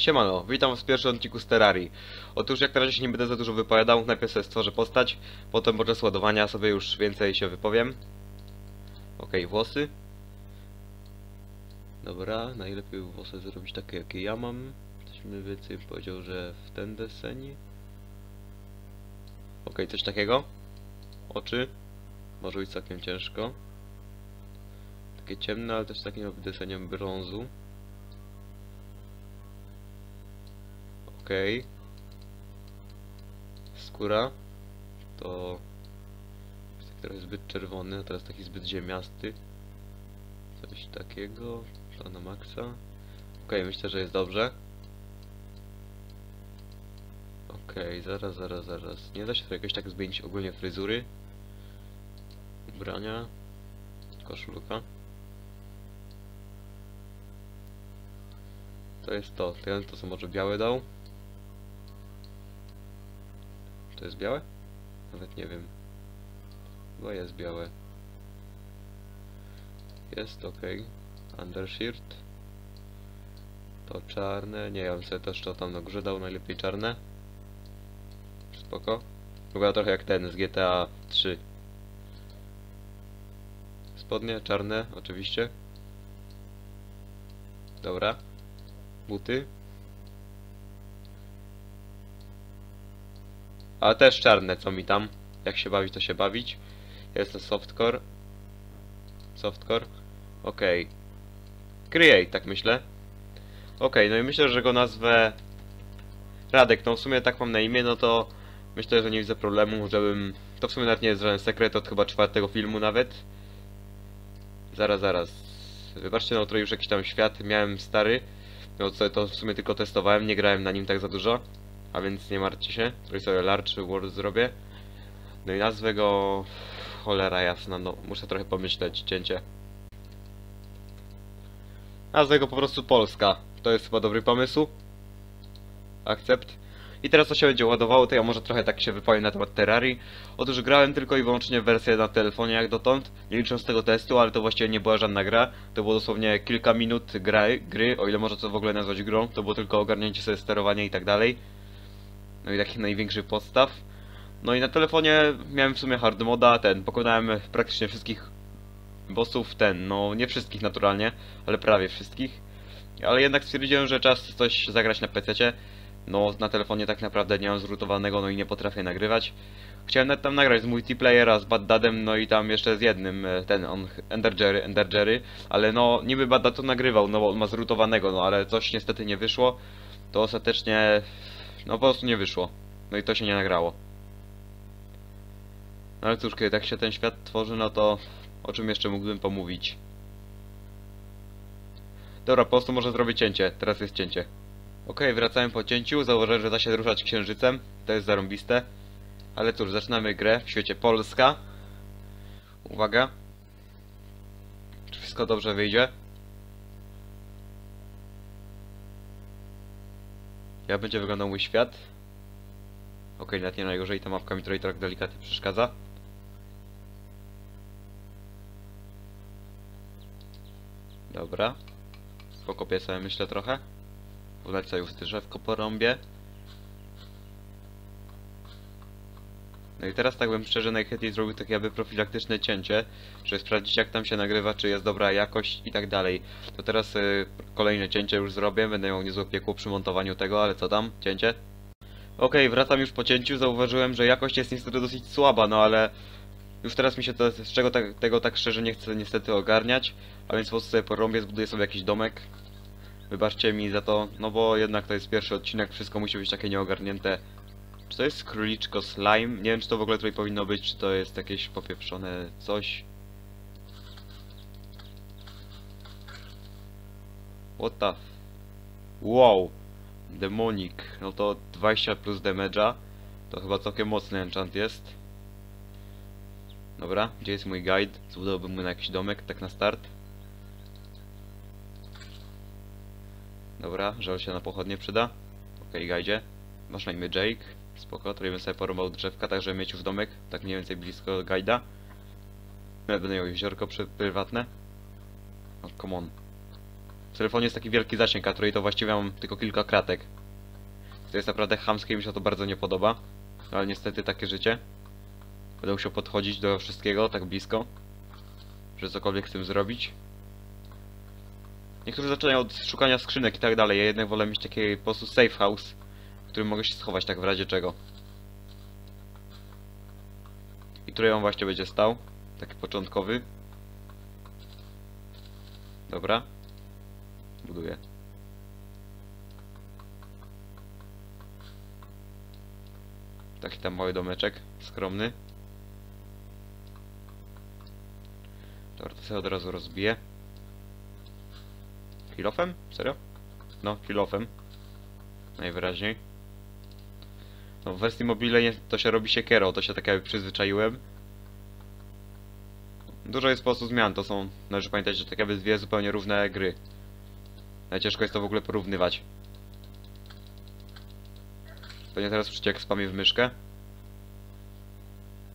Siemano, witam w pierwszym odcinku z Terrarii. Otóż jak na razie się nie będę za dużo wypowiadał, najpierw sobie stworzę postać, potem podczas ładowania sobie już więcej się wypowiem. Okej, włosy. Dobra, najlepiej włosy zrobić takie jakie ja mam. Ktoś mniej więcej powiedział, że w ten deseń. Okej, coś takiego. Oczy. Może być całkiem ciężko. Takie ciemne, ale też takim deseniem brązu. Okej. Skóra. To... jest taki trochę zbyt czerwony, a teraz taki zbyt ziemiasty. Coś takiego. To na maksa. Okej, myślę, że jest dobrze. Okej, zaraz, zaraz, zaraz. Nie da się to jakoś tak zmienić ogólnie fryzury. Ubrania. Koszulka. To jest to. Ten to co może białe dał. To jest białe? Nawet nie wiem. Chyba jest białe. Jest ok. Undershirt. To czarne. Nie, ja bym sobie też to tam na górze dał. Najlepiej czarne. Spoko. Wygląda trochę jak ten z GTA 3. Spodnie czarne, oczywiście. Dobra. Buty. A też czarne, co mi tam. Jak się bawić, to się bawić. Jest to softcore. Softcore. Okej. Create, tak myślę. Okej, no i myślę, że go nazwę... Radek, no w sumie tak mam na imię, no to... Myślę, że nie widzę problemu, żebym... To w sumie nawet nie jest żaden sekret od chyba czwartego filmu nawet. Zaraz, zaraz. Wybaczcie, no to już jakiś tam świat miałem stary. No co to w sumie tylko testowałem, nie grałem na nim tak za dużo. A więc nie martwcie się, trochę sobie large world zrobię. No i nazwę go... Cholera jasna, no muszę trochę pomyśleć, cięcie. Nazwę go po prostu Polska. To jest chyba dobry pomysł. Akcept. I teraz co się będzie ładowało, to ja może trochę tak się wypowiem na temat Terrarii. Otóż grałem tylko i wyłącznie wersję na telefonie jak dotąd, nie licząc tego testu, ale to właściwie nie była żadna gra. To było dosłownie kilka minut gry, gry o ile można to w ogóle nazwać grą. To było tylko ogarnięcie sobie sterowania i tak dalej. No i takich największych podstaw. No i na telefonie miałem w sumie hard moda, ten, pokonałem praktycznie wszystkich bossów, ten, no nie wszystkich naturalnie, ale prawie wszystkich. Ale jednak stwierdziłem, że czas coś zagrać na PC. No na telefonie tak naprawdę nie mam zrutowanego, no i nie potrafię nagrywać. Chciałem nawet tam nagrać z multiplayera, z Bad Dadem, no i tam jeszcze z jednym, e, ten, on, Ender Jerry, Ender Jerry, ale no niby Bad Dad to nagrywał, no bo on ma zrutowanego, no ale coś niestety nie wyszło. To ostatecznie, no po prostu nie wyszło. No i to się nie nagrało. No ale cóż, kiedy tak się ten świat tworzy, no to o czym jeszcze mógłbym pomówić? Dobra, po prostu może zrobię cięcie. Teraz jest cięcie. Okej, wracałem po cięciu. Zauważyłem, że da się ruszać księżycem. To jest zarąbiste. Ale cóż, zaczynamy grę w świecie Polska. Uwaga. Czy wszystko dobrze wyjdzie? Jak będzie wyglądał mój świat? Okej, nawet nie najgorzej. Ta mapka mi tutaj tak delikatnie przeszkadza. Dobra. Pokopię sobie myślę trochę. Ulecę już drzewko po No i teraz tak bym szczerze najchętniej zrobił takie jakby profilaktyczne cięcie, żeby sprawdzić jak tam się nagrywa, czy jest dobra jakość i tak dalej. To teraz y, kolejne cięcie już zrobię, będę miał niezłe piekło przy montowaniu tego, ale co tam? Cięcie? Okej, wracam już po cięciu, zauważyłem, że jakość jest niestety dosyć słaba, no ale już teraz mi się to, z czego tak, tego tak szczerze nie chcę niestety ogarniać, a więc po prostu sobie porąbię, zbuduję sobie jakiś domek. Wybaczcie mi za to, no bo jednak to jest pierwszy odcinek, wszystko musi być takie nieogarnięte. Czy to jest króliczko slime? Nie wiem czy to w ogóle tutaj powinno być, czy to jest jakieś popieprzone coś. What the f... Wow! Demonic. No to 20 plus damage'a. To chyba całkiem mocny enchant jest. Dobra, gdzie jest mój guide? Zbudowałbym mu na jakiś domek, tak na start. Dobra, żel się na pochodnie przyda. Okej, okay, guidzie. Masz na imię Jake. Spoko, to bym sobie porąbał drzewka, tak żeby mieć już domek, tak mniej więcej blisko guida. Będę miał jeziorko prywatne. O, come on. W telefonie jest taki wielki zasięg, a której to właściwie mam tylko kilka kratek. To jest naprawdę chamskie i mi się to bardzo nie podoba. Ale niestety takie życie. Będę musiał podchodzić do wszystkiego tak blisko, że cokolwiek z tym zrobić. Niektórzy zaczynają od szukania skrzynek i tak dalej, ja jednak wolę mieć taki po prostu safe house, w którym mogę się schować tak w razie czego. I który on właśnie będzie stał, taki początkowy. Dobra. Buduję. Taki tam mały domeczek, skromny. Dobra, to sobie od razu rozbiję. Kilofem? Serio? No, kilofem. Najwyraźniej. No, w wersji mobilnej to się robi siekierą, to się tak jakby przyzwyczaiłem. Dużo jest po prostu zmian, to są, należy pamiętać, że tak jakby dwie zupełnie równe gry. Najciężko jest to w ogóle porównywać. Pewnie teraz przyciek spamie w myszkę.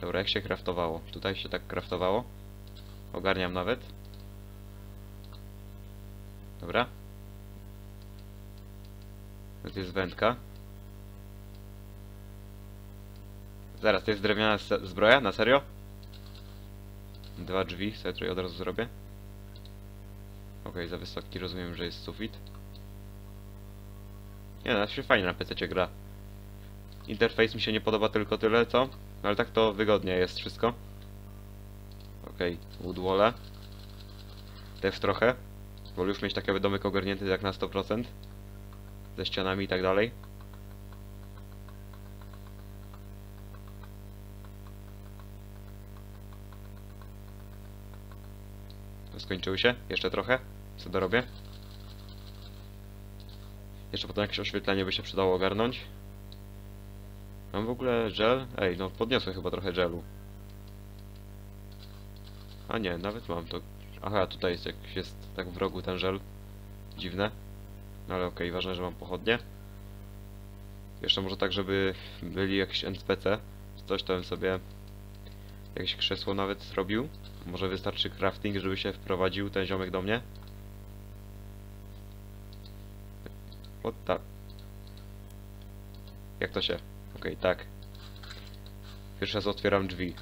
Dobra, jak się kraftowało? Tutaj się tak kraftowało. Ogarniam nawet. Dobra. To jest wędka. Zaraz, to jest drewniana zbroja? Na serio? Dwa drzwi, sobie tutaj od razu zrobię. Okej, za wysoki rozumiem, że jest sufit. Nie no, się fajnie na PC gra. Interfejs mi się nie podoba tylko tyle, co? Ale tak to wygodnie jest wszystko. Okej, okay. woodwole. Też trochę. Wolę już mieć taki domek ogarnięty jak na 100%. Ze ścianami i tak dalej. Skończyły się? Jeszcze trochę? Co dorobię? Jeszcze potem jakieś oświetlenie by się przydało ogarnąć. Mam w ogóle gel? Ej, no podniosłem chyba trochę gelu. A nie, nawet mam to. Aha, tutaj jest jakiś jest tak w rogu ten żel. Dziwne. No ale okej, ważne, że mam pochodnie. Jeszcze może tak, żeby byli jakieś NPC. Coś to bym sobie jakieś krzesło nawet zrobił. Może wystarczy crafting, żeby się wprowadził ten ziomek do mnie. O tak. Jak to się? Okej, tak. Pierwszy raz otwieram drzwi.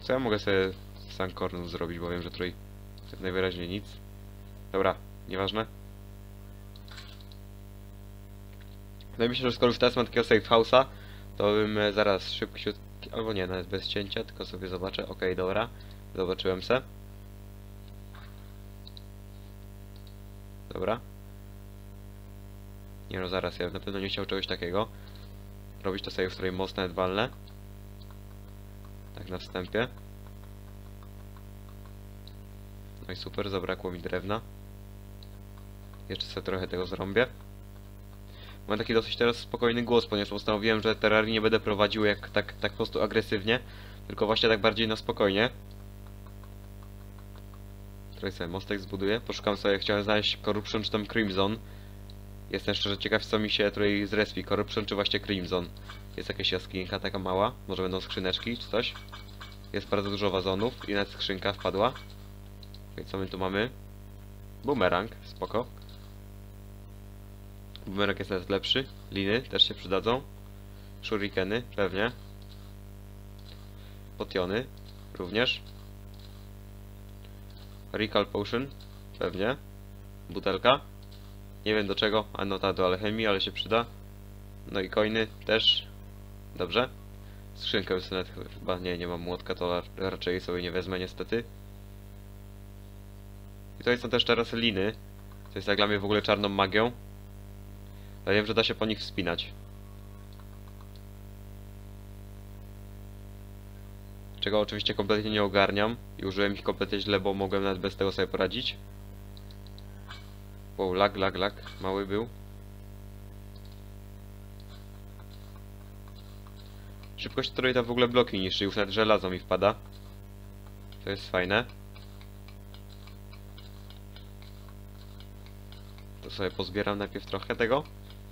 Co ja mogę sobie z zrobić, bo wiem, że tutaj najwyraźniej nic. Dobra, nieważne. Wydaje mi się, że skoro już teraz mam takiego safe house'a, to bym e, zaraz szybciutki, albo nie, nawet bez cięcia, tylko sobie zobaczę. Okej, dobra. Zobaczyłem se. Dobra. Nie no, zaraz, ja na pewno nie chciał czegoś takiego. Robić to sobie w której most nawet walnę. Tak na wstępie. No i super, zabrakło mi drewna. Jeszcze sobie trochę tego zrobię. Mam taki dosyć teraz spokojny głos, ponieważ postanowiłem, że Terrarii nie będę prowadził jak tak, tak po prostu agresywnie, tylko właśnie tak bardziej na spokojnie. Trochę sobie mostek zbuduję. Poszukam sobie, chciałem znaleźć Corruption czy tam Crimson. Jestem szczerze ciekaw, co mi się tutaj zrespi, Corruption czy właśnie Crimson. Jest jakaś jaskinienka taka mała, może będą skrzyneczki czy coś. Jest bardzo dużo wazonów i nawet skrzynka wpadła. Okay, co my tu mamy? Boomerang, spoko. Boomerang jest nawet lepszy. Liny też się przydadzą. Shurikeny, pewnie. Potiony, również. Recall Potion, pewnie. Butelka. Nie wiem do czego, a nota do alchemii, ale się przyda. No i coiny też. Dobrze. Skrzynkę sobie nawet chyba nie, nie mam młotka, to ra- raczej sobie nie wezmę niestety. I to są też teraz liny. To jest jak dla mnie w ogóle czarną magią. Ale wiem, że da się po nich wspinać. Czego oczywiście kompletnie nie ogarniam. I użyłem ich kompletnie źle, bo mogłem nawet bez tego sobie poradzić. Wow, lag, lag, lag. Mały był. Szybkość której to w ogóle bloki niszczy, już nawet żelazo mi wpada. To jest fajne. To sobie pozbieram najpierw trochę tego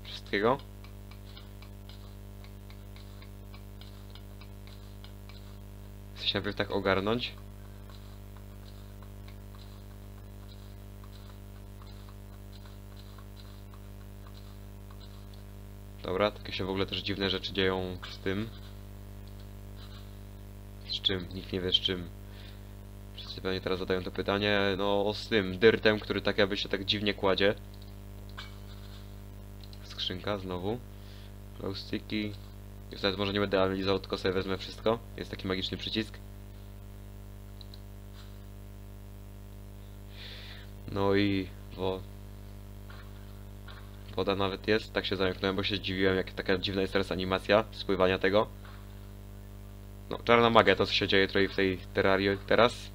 wszystkiego. Chcę się najpierw tak ogarnąć. Dobra, takie się w ogóle też dziwne rzeczy dzieją z tym. Z czym? Nikt nie wie z czym. Wszyscy pewnie teraz zadają to pytanie, no z tym dyrtem, który tak jakby się tak dziwnie kładzie. Skrzynka znowu. Glow sticky. Już nawet może nie będę analizował, tylko sobie wezmę wszystko. Jest taki magiczny przycisk. No i wo... woda nawet jest. Tak się zamknąłem, bo się zdziwiłem, jak taka dziwna jest teraz animacja spływania tego. No, czarna magia, to co się dzieje tutaj w tej terrarii teraz.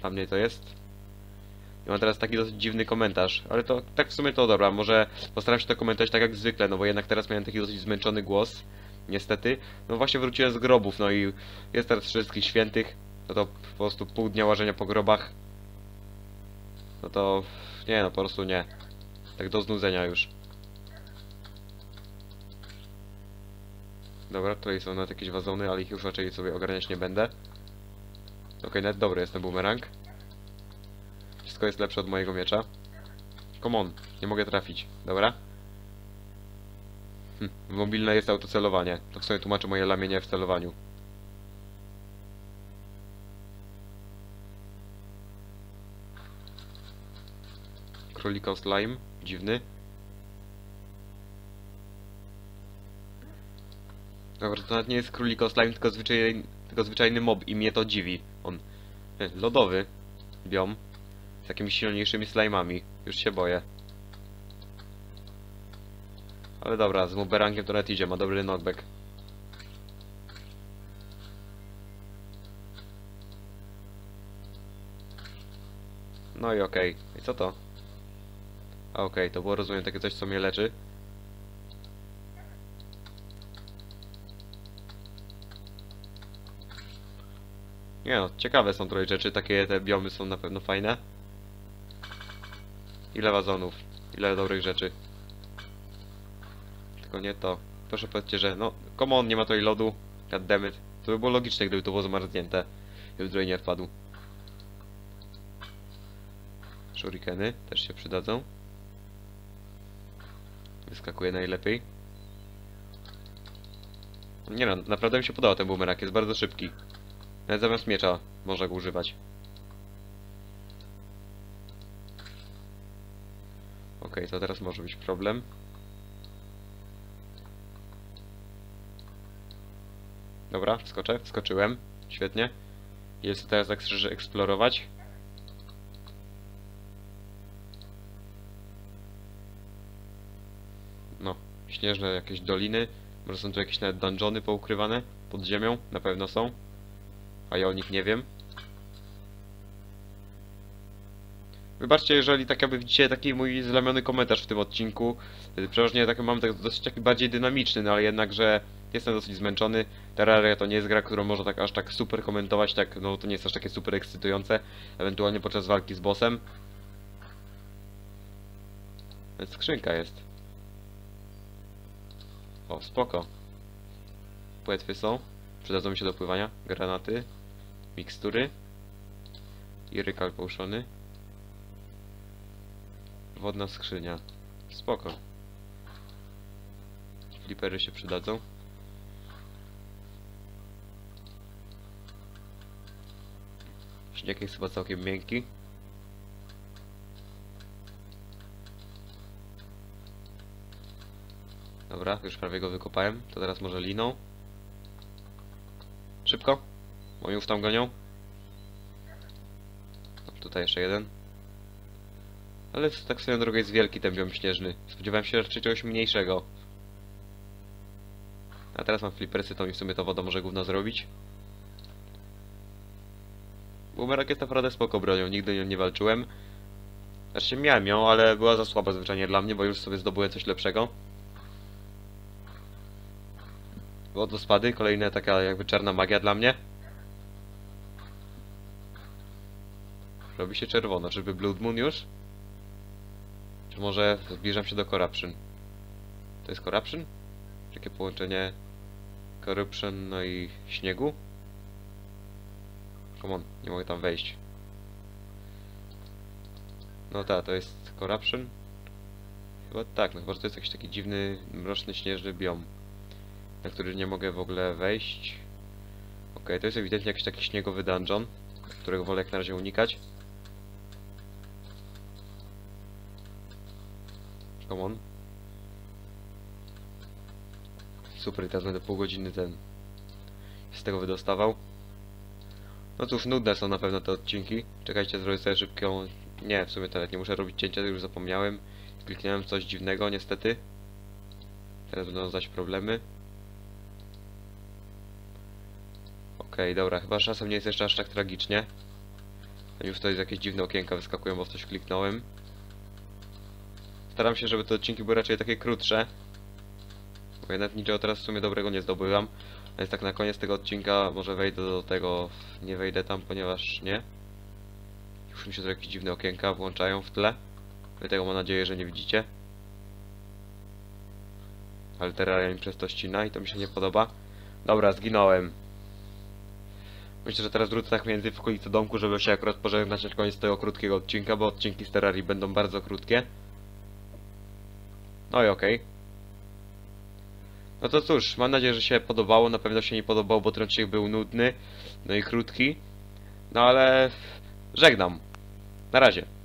Dla mnie to jest. Mam teraz taki dosyć dziwny komentarz, ale to tak w sumie to dobra, może postaram się to komentować tak jak zwykle, no bo jednak teraz miałem taki dosyć zmęczony głos, niestety. No właśnie wróciłem z grobów, no i jest teraz wszystkich świętych, no to po prostu pół dnia łażenia po grobach. No to nie no, po prostu nie. Tak do znudzenia już. Dobra, tutaj są nawet jakieś wazony, ale ich już raczej sobie ogarniać nie będę. Okej, nawet dobry jest ten boomerang. Wszystko jest lepsze od mojego miecza. Come on, nie mogę trafić. Dobra? Hm, mobilne jest autocelowanie. To w sumie tłumaczy moje lamienie w celowaniu. Królika slime. Dziwny. Dobra, to nawet nie jest królika slime, tylko zwyczajny, tylko zwyczajny mob i mnie to dziwi. On e, lodowy biom z jakimiś silniejszymi slime'ami. Już się boję. Ale dobra, z bumerangiem to nawet idzie, ma dobry knockback. No i okej. I co to? Okej, to było rozumiem takie coś, co mnie leczy. Nie no, ciekawe są trochę rzeczy, takie te biomy są na pewno fajne. Ile wazonów, ile dobrych rzeczy. Tylko nie to. Proszę powiedzcie, że no, come on, nie ma tutaj lodu. Goddammit. To by było logiczne, gdyby to było zamarznięte. Gdyby tutaj nie wpadł. Shurikeny też się przydadzą. Wyskakuje najlepiej. Nie no, naprawdę mi się podobał ten boomerang, jest bardzo szybki. Nawet zamiast miecza można go używać. Okej, to teraz może być problem. Dobra, wskoczę, wskoczyłem. Świetnie. Jest teraz tak szczerze eksplorować. No, śnieżne jakieś doliny. Może są tu jakieś nawet dungeony poukrywane pod ziemią? Na pewno są. A ja o nich nie wiem. Wybaczcie, jeżeli tak jakby widzicie taki mój zlamiony komentarz w tym odcinku. Y, Przeważnie tak mam tak dosyć taki bardziej dynamiczny, no ale jednakże jestem dosyć zmęczony. Terraria to nie jest gra, którą można tak aż tak super komentować, tak no to nie jest aż takie super ekscytujące. Ewentualnie podczas walki z bossem. Skrzynka jest. O, spoko. Płetwy są. Przydadzą mi się do pływania. Granaty. Mikstury. I rykal połuszony. Wodna skrzynia. Spoko. Flipery się przydadzą. Śnieg jest chyba całkiem miękki. Dobra, już prawie go wykopałem. To teraz może liną. Szybko. Bo już tam gonią. Tutaj jeszcze jeden. Ale tak swoją drogą jest wielki ten biom śnieżny. Spodziewałem się raczej czegoś mniejszego. A teraz mam flipersy, to mi w sumie to woda może gówno zrobić. Boomerang jest naprawdę spoko bronią, nigdy nią nie walczyłem. Znaczy miałem ją, ale była za słaba zwyczajnie dla mnie, bo już sobie zdobyłem coś lepszego. Wodospady, kolejna taka jakby czarna magia dla mnie. Robi się czerwono, czyżby Blood Moon już? Czy może zbliżam się do Corruption? To jest Corruption? Takie połączenie Corruption no i śniegu? Come on, nie mogę tam wejść. No tak, to jest Corruption. Chyba tak, no chyba, że to jest jakiś taki dziwny, mroczny, śnieżny biom, na który nie mogę w ogóle wejść. Okej, to jest ewidentnie jakiś taki śniegowy dungeon, którego wolę jak na razie unikać. Come on. Super, teraz będę pół godziny ten z tego wydostawał. No cóż, nudne są na pewno te odcinki. Czekajcie, zrobię sobie szybką... Nie, w sumie nawet nie muszę robić cięcia, już zapomniałem. Kliknąłem coś dziwnego, niestety. Teraz będą zaś problemy. Okej, dobra, chyba czasem nie jest jeszcze aż tak tragicznie. Już to jest jakieś dziwne okienka wyskakują, bo w coś kliknąłem. Staram się, żeby te odcinki były raczej takie krótsze. Bo nawet niczego teraz w sumie dobrego nie zdobyłam. Więc tak na koniec tego odcinka może wejdę do tego... Nie wejdę tam, ponieważ nie. Już mi się tu jakieś dziwne okienka włączają w tle. Dlatego mam nadzieję, że nie widzicie. Ale Terraria mi przez to ścina i to mi się nie podoba. Dobra, zginąłem. Myślę, że teraz wrócę tak między w okolicy domku, żeby się akurat pożegnać na koniec tego krótkiego odcinka, bo odcinki z Terrarii będą bardzo krótkie. No i okej. No to cóż, mam nadzieję, że się podobało. Na pewno się nie podobało, bo odcinek był nudny, no i krótki. No ale żegnam. Na razie.